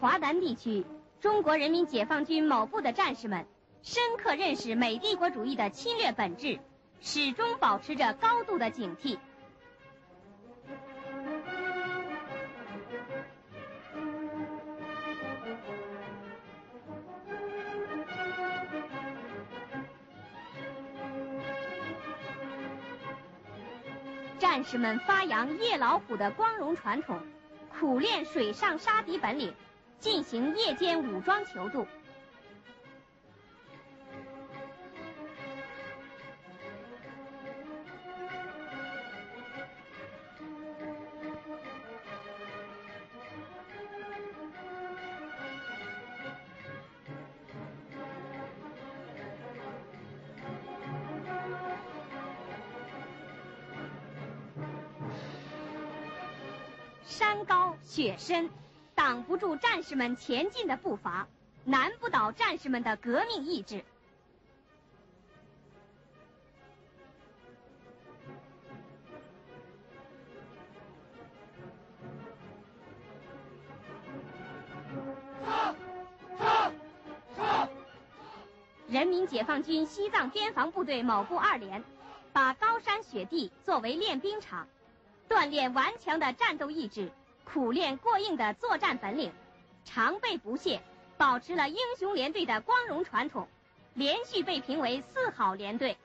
华南地区，中国人民解放军某部的战士们深刻认识美帝国主义的侵略本质，始终保持着高度的警惕。战士们发扬夜老虎的光荣传统，苦练水上杀敌本领，进行夜间武装泅渡。山高雪深，挡不住战士们前进的步伐，难不倒战士们的革命意志。人民解放军西藏边防部队某部二连，把高山雪地作为练兵场。锻炼顽强的战斗意志，苦练过硬的作战本领，常备不懈，保持了英雄连队的光荣传统，连续被评为四好连队。